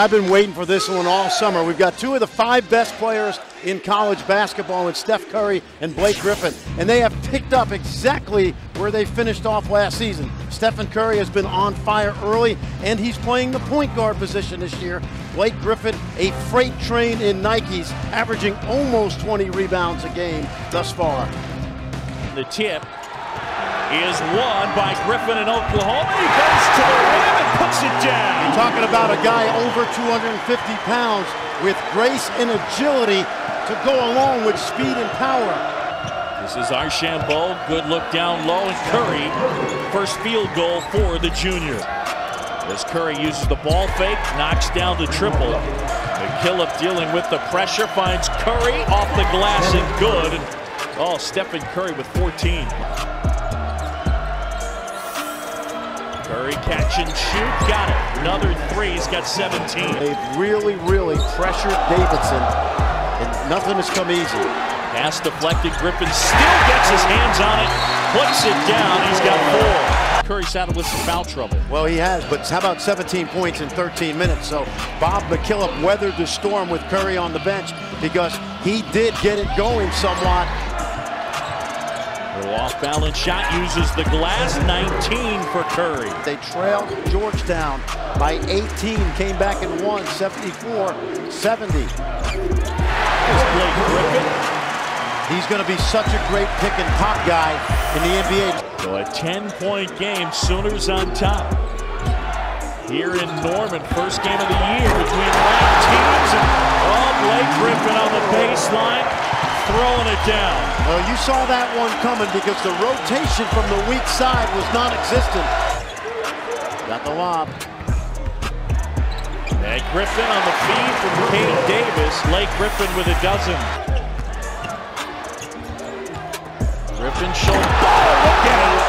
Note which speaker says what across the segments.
Speaker 1: I've been waiting for this one all summer. We've got two of the five best players in college basketball in Steph Curry and Blake Griffin, and they have picked up exactly where they finished off last season. Stephen Curry has been on fire early, and he's playing the point guard position this year. Blake Griffin, a freight train in Nikes, averaging almost 20 rebounds a game thus far.
Speaker 2: The tip is won by Griffin in Oklahoma. He goes to the rim and puts it down.
Speaker 1: You're talking about a guy over 250 pounds with grace and agility to go along with speed and power.
Speaker 2: This is Archambault. Good look down low, and Curry, first field goal for the junior. As Curry uses the ball fake, knocks down the triple. McKillop dealing with the pressure, finds Curry off the glass and good. Oh, Stephen Curry with 14. Catch and shoot, got it. Another three, he's got 17.
Speaker 1: They've really, really pressured Davidson, and nothing has come easy.
Speaker 2: Pass deflected, Griffin still gets his hands on it, puts it down, he's got four. Curry saddled with some foul trouble.
Speaker 1: Well, he has, but how about 17 points in 13 minutes? So Bob McKillop weathered the storm with Curry on the bench because he did get it going somewhat
Speaker 2: off balance shot uses the glass 19 for Curry.
Speaker 1: They trailed Georgetown by 18, came back and won 74 70.
Speaker 2: Blake Griffin.
Speaker 1: He's going to be such a great pick and pop guy in the NBA.
Speaker 2: So a 10 point game, Sooners on top. Here in Norman, first game of the year between ranked teams. Throwing it down.
Speaker 1: Well, you saw that one coming because the rotation from the weak side was non-existent. Got the lob.
Speaker 2: And Griffin on the feed from Cade Davis. Blake Griffin with a dozen. Griffin showing. Oh, look at it.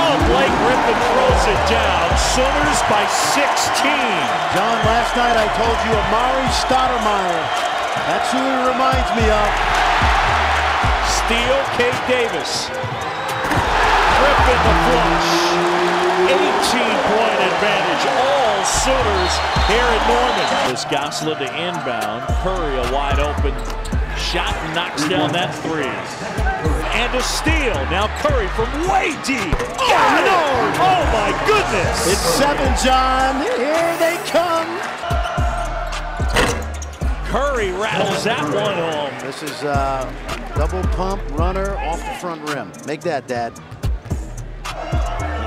Speaker 2: Oh, Blake Griffin throws it down. Sooners by 16.
Speaker 1: John, last night I told you Amar'e Stoudemire that's who he reminds me of.
Speaker 2: Steal, Cade Davis. Griffin the flush. 18-point advantage. All Sooners here at Norman. This Gosselin to inbound. Curry a wide open shot knocks down that three. And a steal. Now Curry from way deep. Oh, no! Oh, my goodness!
Speaker 1: It's seven, John. Here they come.
Speaker 2: Curry rattles that one home.
Speaker 1: This is uh, double pump runner off the front rim. Make that, Dad.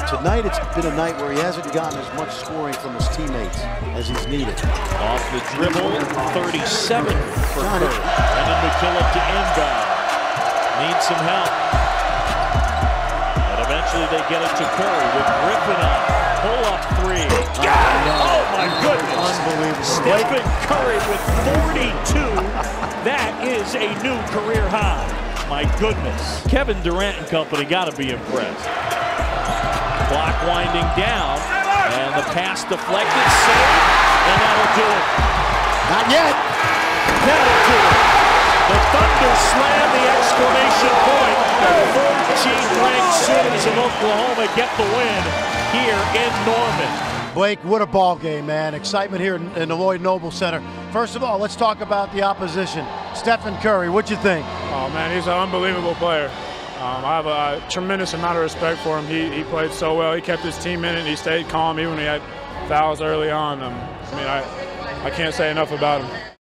Speaker 1: Tonight it's been a night where he hasn't gotten as much scoring from his teammates as he's needed.
Speaker 2: Off the dribble, 37 for. Curry. Brendan McKillop to inbound. Needs some help. And eventually they get it to Curry with Griffin on. Pull up three. Got
Speaker 1: Unbelievable.
Speaker 2: Stephen Curry with 42. that is a new career high. My goodness. Kevin Durant and company got to be impressed. Clock winding down, and the pass deflected, saved, and that'll do it.
Speaker 1: Not yet.
Speaker 2: That'll do it. The Thunder slam the exclamation point. The 14th ranked Sooners of Oklahoma get the win here in Norman.
Speaker 1: Blake, what a ball game, man. Excitement here in, in the Lloyd Noble Center. First of all, let's talk about the opposition. Stephen Curry, what'd you think?
Speaker 3: Oh, man, he's an unbelievable player. Um, I have a, a, tremendous amount of respect for him. He, he played so well. He kept his team in it. He stayed calm even when he had fouls early on. Um, I mean, I, I can't say enough about him.